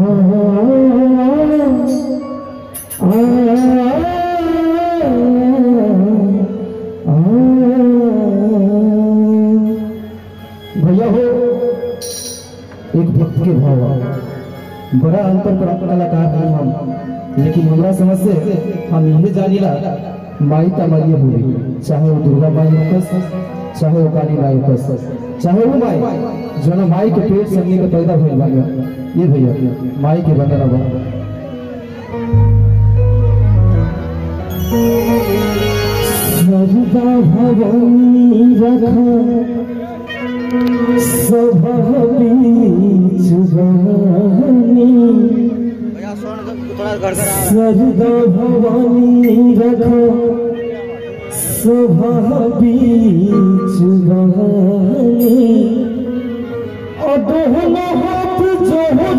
भैया हो, एक भक्त के भाव बड़ा अंतर पर कलाकार हैं हम लेकिन हमारा समझ से हम ये जानिला माई तमारी बोली। चाहे वो दुर्गा माई होकस, चाहे वो काली माई होकस। चाहे वो माई जो माई के पेट से पैदा भइल बानी ये भैया माई के बंदना बा सर्वदा भवानी रखा स्वभावी जुबानी